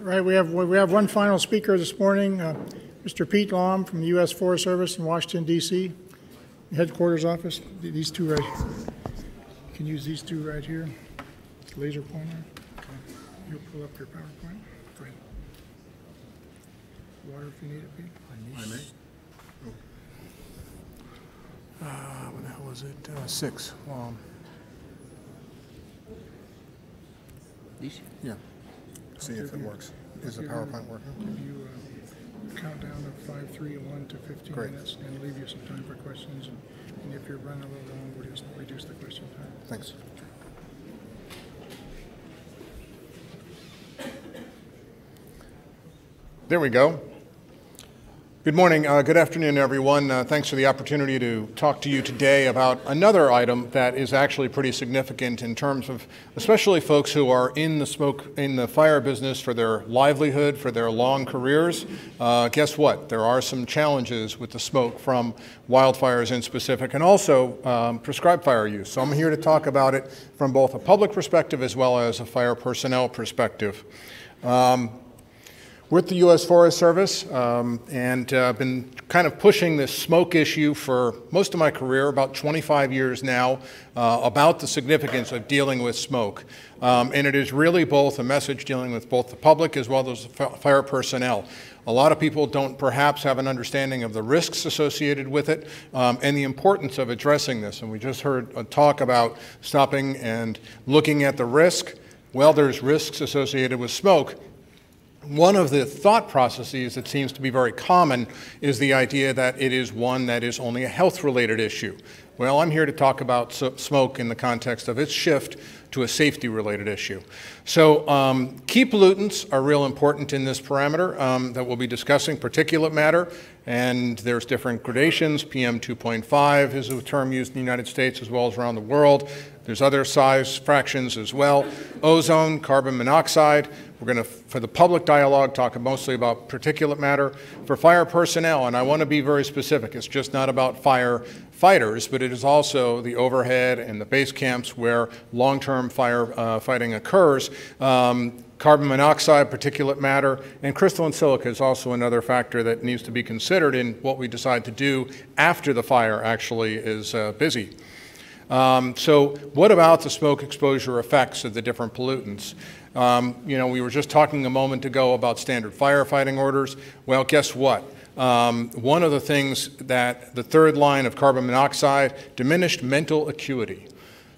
Right, we have, we have one final speaker this morning, uh, Mr. Pete Lahm from the U.S. Forest Service in Washington DC, headquarters office. These two right, you can use these two right here, laser pointer. Okay. You'll pull up your PowerPoint. Go ahead. Water if you need it, Pete. I may. Uh, What the hell was it? Uh, Six. Um, These? Yeah. See if it works. Is the PowerPoint working? Give you a countdown of five, three, one to 15 Great. minutes, and leave you some time for questions. And and if you're running a little long, we'll just reduce the question time. Thanks. There we go. Good morning, uh, good afternoon, everyone. Uh, thanks for the opportunity to talk to you today about another item that is actually pretty significant in terms of, especially folks who are in the smoke, in the fire business for their livelihood, for their long careers. Uh, guess what? There are some challenges with the smoke from wildfires in specific, and also um, prescribed fire use. So I'm here to talk about it from both a public perspective as well as a fire personnel perspective. Um, with the U.S. Forest Service um, and uh, been kind of pushing this smoke issue for most of my career, about 25 years now, uh, about the significance of dealing with smoke. Um, and it is really both a message dealing with both the public as well as fire personnel. A lot of people don't perhaps have an understanding of the risks associated with it um, and the importance of addressing this. And we just heard a talk about stopping and looking at the risk. Well, there's risks associated with smoke. One of the thought processes that seems to be very common is the idea that it is one that is only a health related issue. Well, I'm here to talk about smoke in the context of its shift to a safety related issue. So, um, key pollutants are real important in this parameter um, that we'll be discussing particulate matter, and there's different gradations. PM 2.5 is a term used in the United States as well as around the world. There's other size fractions as well. Ozone, carbon monoxide. We're going to, for the public dialogue, talk mostly about particulate matter. For fire personnel, and I want to be very specific, it's just not about fire fighters, but it is also the overhead and the base camps where long-term fire uh, fighting occurs. Um, carbon monoxide, particulate matter, and crystalline silica is also another factor that needs to be considered in what we decide to do after the fire actually is uh, busy. Um, so what about the smoke exposure effects of the different pollutants? Um, you know, we were just talking a moment ago about standard firefighting orders. Well, guess what? Um, one of the things that the third line of carbon monoxide, diminished mental acuity.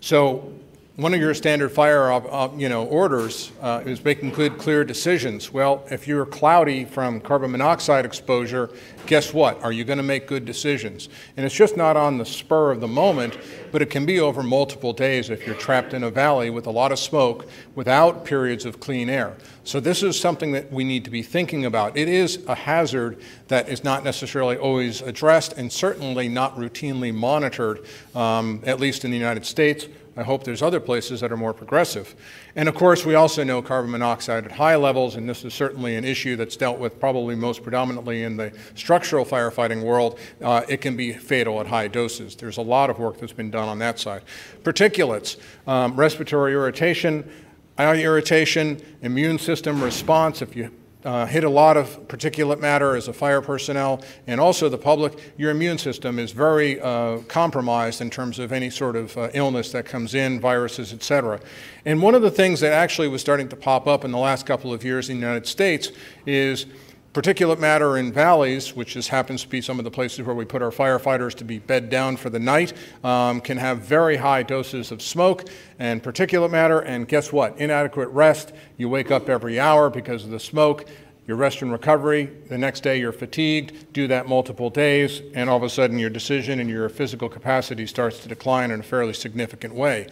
So one of your standard fire uh, you know, orders uh, is making good, clear decisions. Well, if you're cloudy from carbon monoxide exposure, guess what? Are you going to make good decisions? And it's just not on the spur of the moment, but it can be over multiple days if you're trapped in a valley with a lot of smoke without periods of clean air. So this is something that we need to be thinking about. It is a hazard that is not necessarily always addressed and certainly not routinely monitored, um, at least in the United States I hope there's other places that are more progressive. And of course, we also know carbon monoxide at high levels, and this is certainly an issue that's dealt with probably most predominantly in the structural firefighting world. Uh, it can be fatal at high doses. There's a lot of work that's been done on that side. Particulates, um, respiratory irritation, eye irritation, immune system response. If you uh, hit a lot of particulate matter as a fire personnel and also the public, your immune system is very uh, compromised in terms of any sort of uh, illness that comes in, viruses, et cetera. And one of the things that actually was starting to pop up in the last couple of years in the United States is Particulate matter in valleys, which just happens to be some of the places where we put our firefighters to be bed down for the night, um, can have very high doses of smoke and particulate matter. And guess what? Inadequate rest. You wake up every hour because of the smoke. Your rest and recovery. The next day you're fatigued. Do that multiple days, and all of a sudden your decision and your physical capacity starts to decline in a fairly significant way.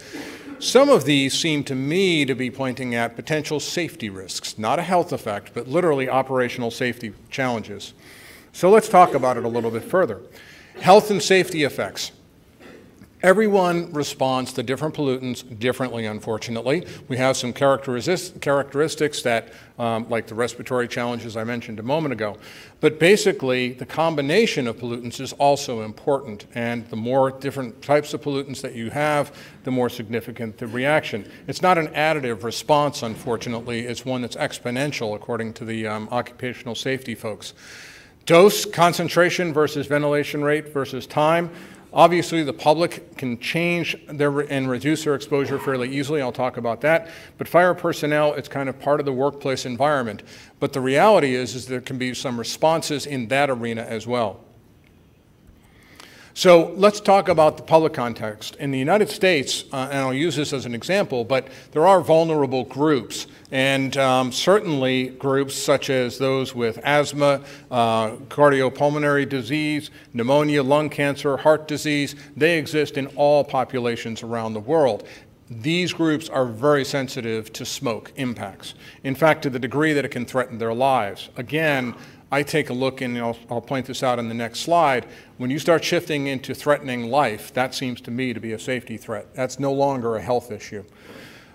Some of these seem to me to be pointing at potential safety risks, not a health effect, but literally operational safety challenges. So let's talk about it a little bit further. Health and safety effects. Everyone responds to different pollutants differently, unfortunately. We have some characteristics that, um, like the respiratory challenges I mentioned a moment ago. But basically, the combination of pollutants is also important. And the more different types of pollutants that you have, the more significant the reaction. It's not an additive response, unfortunately. It's one that's exponential, according to the um, occupational safety folks. Dose, concentration versus ventilation rate versus time. Obviously, the public can change their, and reduce their exposure fairly easily. I'll talk about that. But fire personnel, it's kind of part of the workplace environment. But the reality is, is there can be some responses in that arena as well. So let's talk about the public context. In the United States, uh, and I'll use this as an example, but there are vulnerable groups, and um, certainly groups such as those with asthma, uh, cardiopulmonary disease, pneumonia, lung cancer, heart disease, they exist in all populations around the world. These groups are very sensitive to smoke impacts. In fact, to the degree that it can threaten their lives. Again, I take a look, and I'll, I'll, point this out in the next slide. When you start shifting into threatening life, that seems to me to be a safety threat. That's no longer a health issue.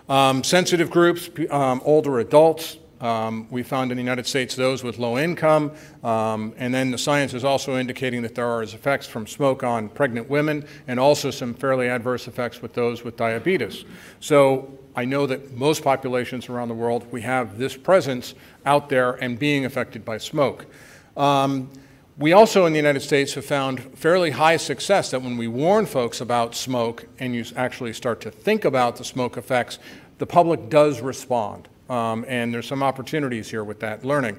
Um, sensitive groups, um, older adults, um, we found in the United States those with low income, um, and then the science is also indicating that there are effects from smoke on pregnant women and also some fairly adverse effects with those with diabetes. So I know that most populations around the world, we have this presence out there and being affected by smoke. Um, we also in the United States have found fairly high success that when we warn folks about smoke and you actually start to think about the smoke effects, the public does respond. Um, and there's some opportunities here with that learning.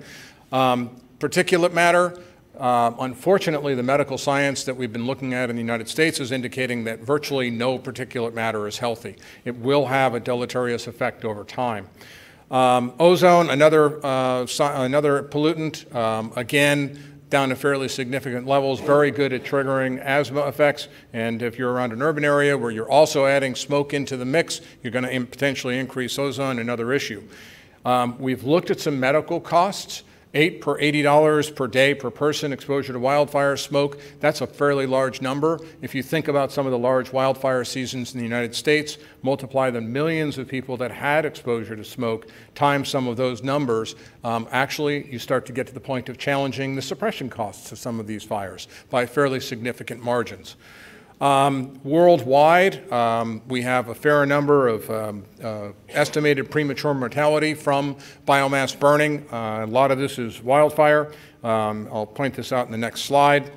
Um, particulate matter, uh, unfortunately, the medical science that we've been looking at in the United States is indicating that virtually no particulate matter is healthy. It will have a deleterious effect over time. Um, ozone, another, uh, another pollutant, um, again, down to fairly significant levels, very good at triggering asthma effects. And if you're around an urban area where you're also adding smoke into the mix, you're going to potentially increase ozone, another issue. Um, we've looked at some medical costs eight per $80 per day per person exposure to wildfire smoke. That's a fairly large number. If you think about some of the large wildfire seasons in the United States, multiply the millions of people that had exposure to smoke, times some of those numbers, um, actually you start to get to the point of challenging the suppression costs of some of these fires by fairly significant margins. Um, worldwide, um, we have a fair number of um, uh, estimated premature mortality from biomass burning. Uh, a lot of this is wildfire. Um, I'll point this out in the next slide.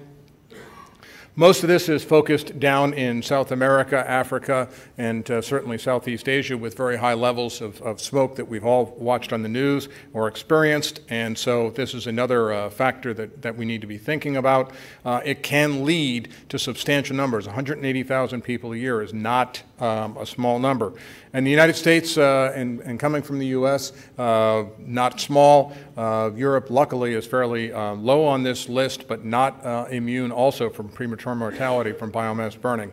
Most of this is focused down in South America, Africa, and uh, certainly Southeast Asia with very high levels of, of, smoke that we've all watched on the news or experienced. And so this is another uh, factor that, that we need to be thinking about. Uh, it can lead to substantial numbers. 180,000 people a year is not um, a small number. And the United States, uh, and, and, coming from the U.S., uh, not small. Uh, Europe, luckily, is fairly uh, low on this list, but not uh, immune also from premature mortality from biomass burning.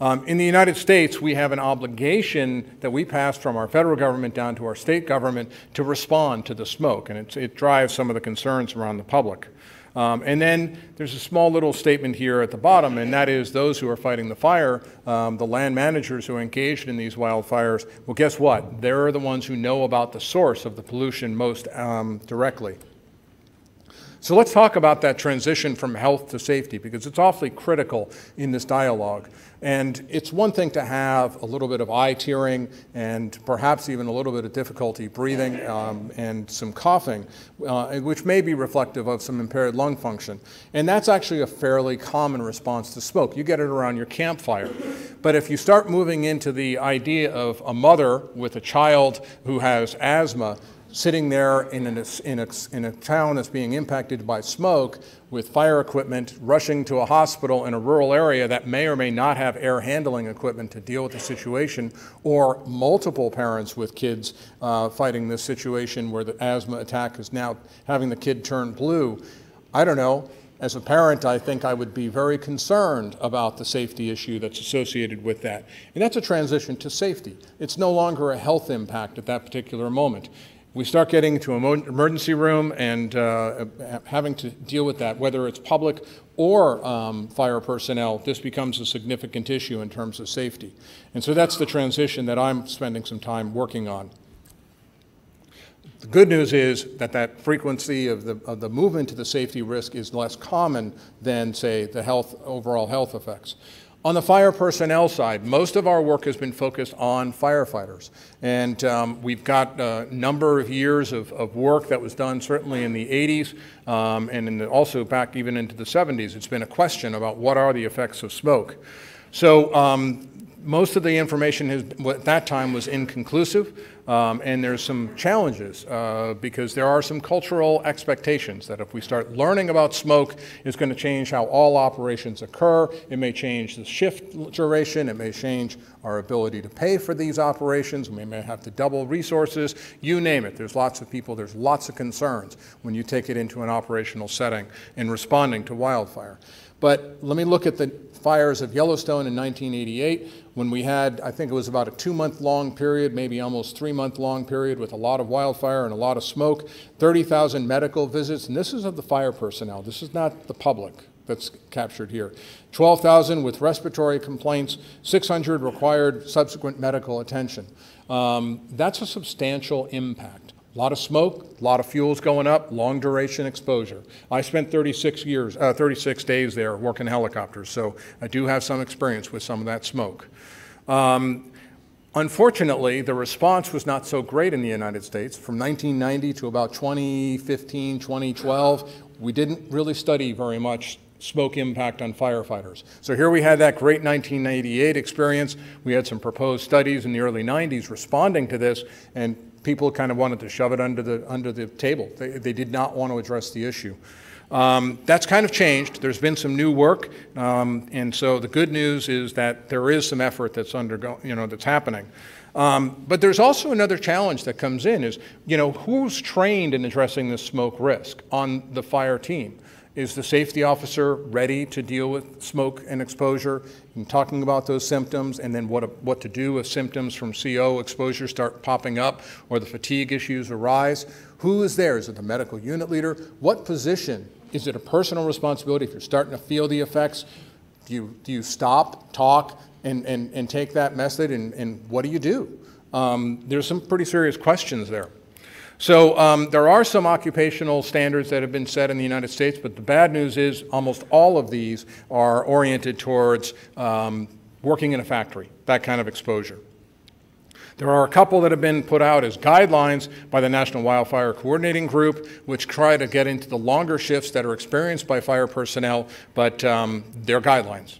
Um, in the United States, we have an obligation that we passed from our federal government down to our state government to respond to the smoke, and it, it drives some of the concerns around the public. Um, and then there's a small little statement here at the bottom, and that is those who are fighting the fire, um, the land managers who are engaged in these wildfires, well, guess what? They're the ones who know about the source of the pollution most um, directly. So let's talk about that transition from health to safety because it's awfully critical in this dialogue. And it's one thing to have a little bit of eye tearing and perhaps even a little bit of difficulty breathing um, and some coughing, uh, which may be reflective of some impaired lung function. And that's actually a fairly common response to smoke. You get it around your campfire. But if you start moving into the idea of a mother with a child who has asthma, sitting there in, an, in, a, in a town that's being impacted by smoke with fire equipment, rushing to a hospital in a rural area that may or may not have air handling equipment to deal with the situation, or multiple parents with kids uh, fighting this situation where the asthma attack is now having the kid turn blue. I don't know. As a parent, I think I would be very concerned about the safety issue that's associated with that. And that's a transition to safety. It's no longer a health impact at that particular moment. We start getting to an emergency room and uh, having to deal with that, whether it's public or um, fire personnel, this becomes a significant issue in terms of safety. And so that's the transition that I'm spending some time working on. The good news is that that frequency of the, of the movement to the safety risk is less common than, say, the health, overall health effects. On the fire personnel side, most of our work has been focused on firefighters. And um, we've got a number of years of, of, work that was done certainly in the 80s um, and the, also back even into the 70s. It's been a question about what are the effects of smoke. So um, most of the information has, at that time was inconclusive, um, and there's some challenges uh, because there are some cultural expectations that if we start learning about smoke, it's going to change how all operations occur. It may change the shift duration. It may change our ability to pay for these operations. We may have to double resources. You name it. There's lots of people. There's lots of concerns when you take it into an operational setting in responding to wildfire. But let me look at the fires of Yellowstone in 1988 when we had, I think it was about a two month long period, maybe almost three month long period with a lot of wildfire and a lot of smoke, 30,000 medical visits, and this is of the fire personnel. This is not the public that's captured here. 12,000 with respiratory complaints, 600 required subsequent medical attention. Um, that's a substantial impact. A lot of smoke, a lot of fuels going up, long duration exposure. I spent 36 years, uh, 36 days there working helicopters, so I do have some experience with some of that smoke. Um, unfortunately, the response was not so great in the United States. From 1990 to about 2015, 2012, we didn't really study very much smoke impact on firefighters. So here we had that great 1998 experience. We had some proposed studies in the early 90s responding to this, and people kind of wanted to shove it under the, under the table. They, they did not want to address the issue. Um, that's kind of changed. There's been some new work, um, and so the good news is that there is some effort that's undergoing, you know, that's happening. Um, but there's also another challenge that comes in: is you know who's trained in addressing the smoke risk on the fire team? Is the safety officer ready to deal with smoke and exposure and talking about those symptoms and then what, what to do if symptoms from CO exposure start popping up or the fatigue issues arise? Who is there? Is it the medical unit leader? What position? Is it a personal responsibility if you're starting to feel the effects? Do you, do you stop, talk, and, and, and take that method and, and what do you do? Um, there's some pretty serious questions there. So um, there are some occupational standards that have been set in the United States, but the bad news is almost all of these are oriented towards um, working in a factory, that kind of exposure. There are a couple that have been put out as guidelines by the National Wildfire Coordinating Group, which try to get into the longer shifts that are experienced by fire personnel, but um, they're guidelines.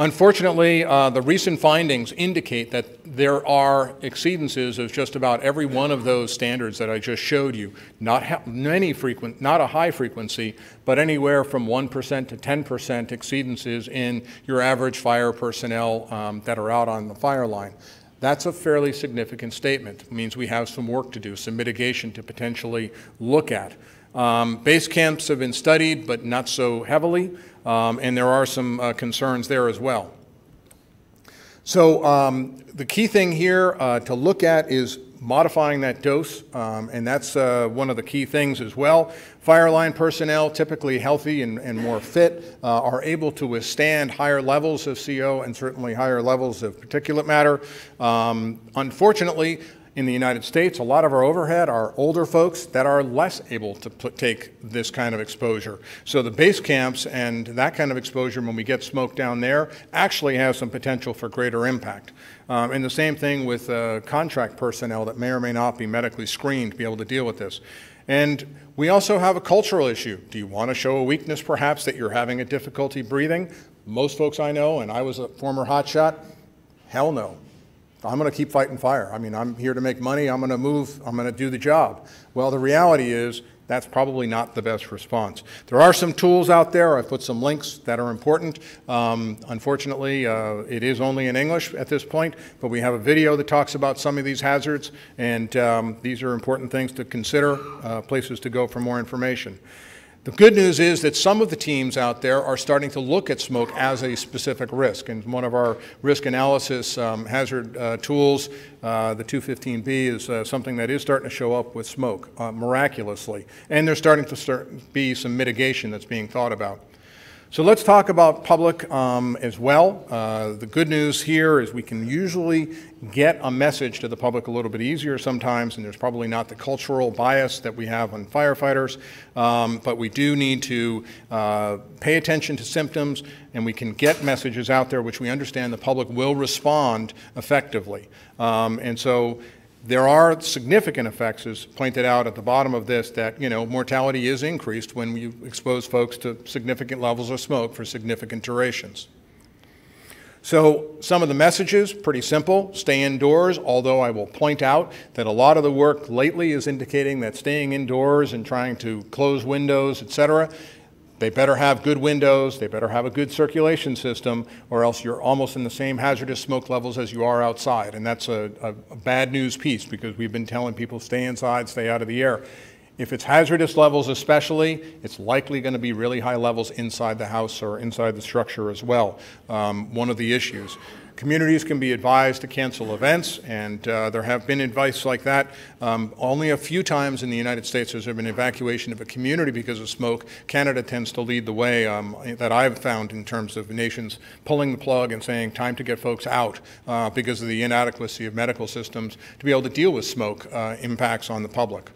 Unfortunately, uh, the recent findings indicate that there are exceedances of just about every one of those standards that I just showed you. Not many frequent, not a high frequency, but anywhere from 1% to 10% exceedances in your average fire personnel um, that are out on the fire line. That's a fairly significant statement. It means we have some work to do, some mitigation to potentially look at. Um, base camps have been studied, but not so heavily, um, and there are some uh, concerns there as well. So um, the key thing here uh, to look at is modifying that dose, um, and that's uh, one of the key things as well. Fireline personnel, typically healthy and, and more fit, uh, are able to withstand higher levels of CO and certainly higher levels of particulate matter. Um, unfortunately, in the United States, a lot of our overhead are older folks that are less able to put, take this kind of exposure. So the base camps and that kind of exposure, when we get smoke down there, actually has some potential for greater impact. Um, and the same thing with uh, contract personnel that may or may not be medically screened to be able to deal with this. And we also have a cultural issue. Do you want to show a weakness, perhaps, that you're having a difficulty breathing? Most folks I know, and I was a former hotshot, hell no. I'm going to keep fighting fire. I mean, I'm here to make money. I'm going to move. I'm going to do the job. Well, the reality is that's probably not the best response. There are some tools out there. I've put some links that are important. Um, unfortunately, uh, it is only in English at this point, but we have a video that talks about some of these hazards, and um, these are important things to consider, uh, places to go for more information. The good news is that some of the teams out there are starting to look at smoke as a specific risk. And one of our risk analysis um, hazard uh, tools, uh, the 215B, is uh, something that is starting to show up with smoke uh, miraculously. And there's starting to start be some mitigation that's being thought about. So let's talk about public um, as well. Uh, the good news here is we can usually get a message to the public a little bit easier sometimes, and there's probably not the cultural bias that we have on firefighters, um, but we do need to uh, pay attention to symptoms, and we can get messages out there which we understand the public will respond effectively. Um, and so there are significant effects, as pointed out at the bottom of this, that you know mortality is increased when you expose folks to significant levels of smoke for significant durations. So some of the messages, pretty simple, stay indoors, although I will point out that a lot of the work lately is indicating that staying indoors and trying to close windows, et cetera, they better have good windows, they better have a good circulation system, or else you're almost in the same hazardous smoke levels as you are outside. And that's a, a, a bad news piece because we've been telling people stay inside, stay out of the air. If it's hazardous levels especially, it's likely going to be really high levels inside the house or inside the structure as well, um, one of the issues. Communities can be advised to cancel events, and uh, there have been advice like that. Um, only a few times in the United States has there been evacuation of a community because of smoke. Canada tends to lead the way um, that I've found in terms of nations pulling the plug and saying time to get folks out uh, because of the inadequacy of medical systems to be able to deal with smoke uh, impacts on the public.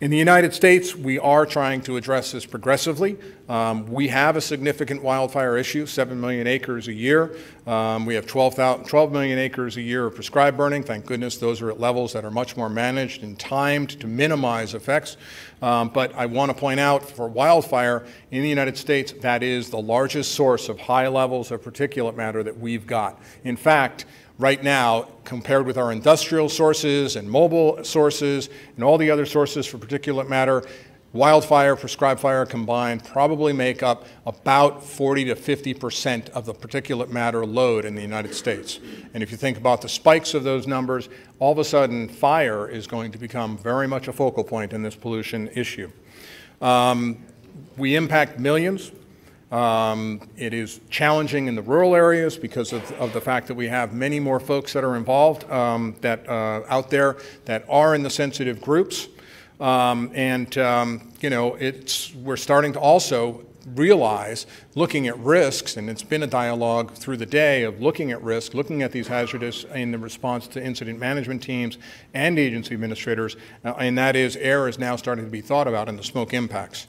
In the United States, we are trying to address this progressively. Um, we have a significant wildfire issue, 7 million acres a year. Um, we have 12, 12 million acres a year of prescribed burning. Thank goodness those are at levels that are much more managed and timed to minimize effects. Um, but I want to point out for wildfire in the United States, that is the largest source of high levels of particulate matter that we've got. In fact, right now, compared with our industrial sources and mobile sources and all the other sources for particulate matter, wildfire, prescribed fire combined probably make up about 40 to 50 percent of the particulate matter load in the United States. And if you think about the spikes of those numbers, all of a sudden fire is going to become very much a focal point in this pollution issue. Um, we impact millions. Um, it is challenging in the rural areas because of, of, the fact that we have many more folks that are involved um, that uh, out there that are in the sensitive groups. Um, and, um, you know, it's, we're starting to also realize looking at risks, and it's been a dialogue through the day of looking at risk, looking at these hazardous in the response to incident management teams and agency administrators, uh, and that is air is now starting to be thought about in the smoke impacts.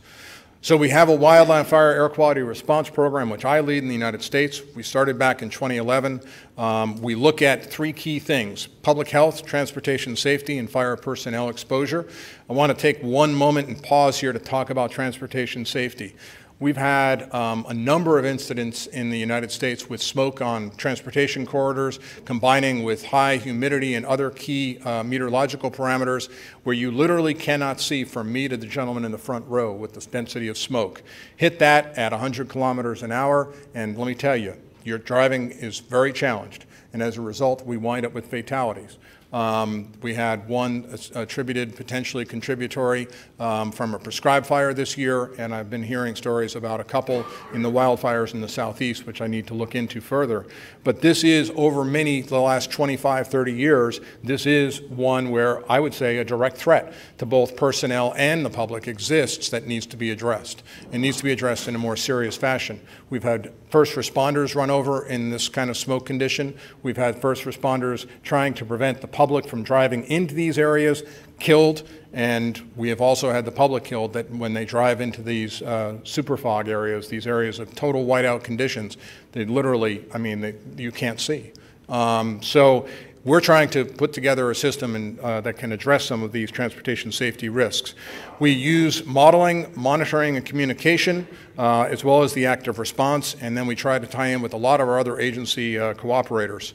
So we have a wildfire air quality response program, which I lead in the United States. We started back in 2011. Um, we look at three key things, public health, transportation safety, and fire personnel exposure. I want to take one moment and pause here to talk about transportation safety. We've had um, a number of incidents in the United States with smoke on transportation corridors, combining with high humidity and other key uh, meteorological parameters, where you literally cannot see from me to the gentleman in the front row with the density of smoke. Hit that at 100 kilometers an hour, and let me tell you, your driving is very challenged. And as a result, we wind up with fatalities. Um, we had one attributed, potentially contributory um, from a prescribed fire this year, and I've been hearing stories about a couple in the wildfires in the southeast, which I need to look into further. But this is over many, the last 25, 30 years, this is one where I would say a direct threat to both personnel and the public exists that needs to be addressed. It needs to be addressed in a more serious fashion. We've had first responders run over in this kind of smoke condition. We've had first responders trying to prevent the public from driving into these areas killed, and we have also had the public killed that when they drive into these uh, super fog areas, these areas of total whiteout conditions, they literally, I mean, they, you can't see. Um, so we're trying to put together a system in, uh, that can address some of these transportation safety risks. We use modeling, monitoring, and communication, uh, as well as the active response, and then we try to tie in with a lot of our other agency uh, cooperators.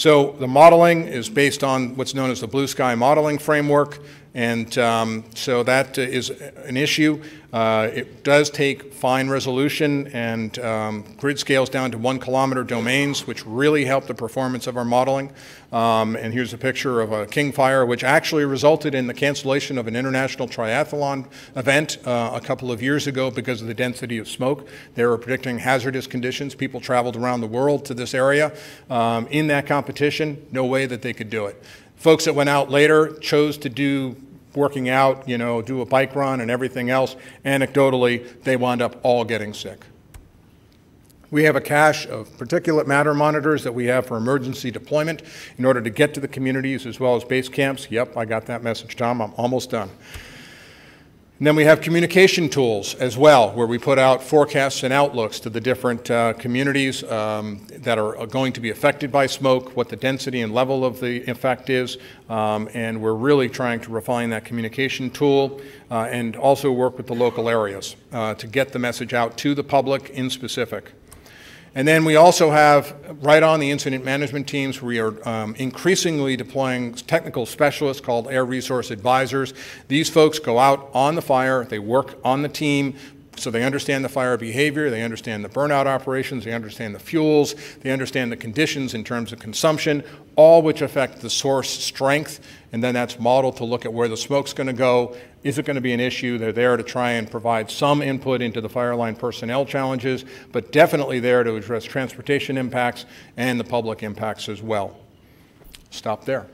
So the modeling is based on what's known as the Blue Sky Modeling Framework. And um, so that uh, an issue. Uh, it does take fine resolution and um, grid scales down to one kilometer domains, which really help the performance of our modeling. Um, and here's a picture of a King Fire, which actually resulted in the cancellation of an international triathlon event uh, a couple of years ago because of the density of smoke. They were predicting hazardous conditions. People traveled around the world to this area. Um, in that competition, no way that they could do it. Folks that went out later chose to do working out, you know, do a bike run and everything else. Anecdotally, they wound up all getting sick. We have a cache of particulate matter monitors that we have for emergency deployment in order to get to the communities as well as base camps. Yep, I got that message, Tom. I'm almost done. And then we have communication tools as well, where we put out forecasts and outlooks to the different uh, communities um, that are going to be affected by smoke, what the density and level of the effect is, um, and we're really trying to refine that communication tool uh, and also work with the local areas uh, to get the message out to the public in specific. And then we also have, right on the incident management teams, we are um, increasingly deploying technical specialists called air resource advisors. These folks go out on the fire, they work on the team, so they understand the fire behavior, they understand the burnout operations, they understand the fuels, they understand the conditions in terms of consumption, all which affect the source strength, and then that's modeled to look at where the smoke's going to go. Is it going to be an issue? They're there to try and provide some input into the fire line personnel challenges, but definitely there to address transportation impacts and the public impacts as well. Stop there.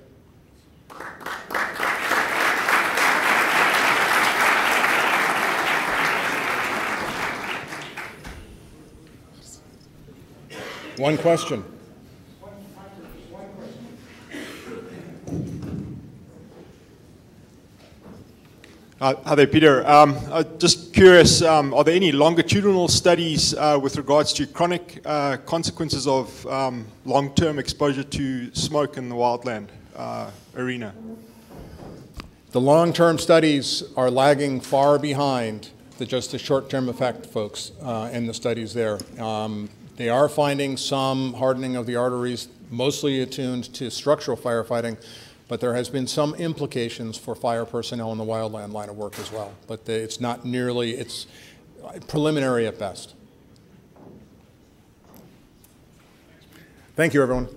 One question. Uh, Hi there, Peter. Um, uh, Just curious, um, are there any longitudinal studies uh, with regards to chronic uh, consequences of um, long-term exposure to smoke in the wildland uh, arena? The long-term studies are lagging far behind the, just the short-term effect, folks, uh, in the studies there. They are finding some hardening of the arteries, mostly attuned to structural firefighting, but there has been some implications for fire personnel in the wildland line of work as well. But the, it's not nearly, it's preliminary at best. Thank you, everyone.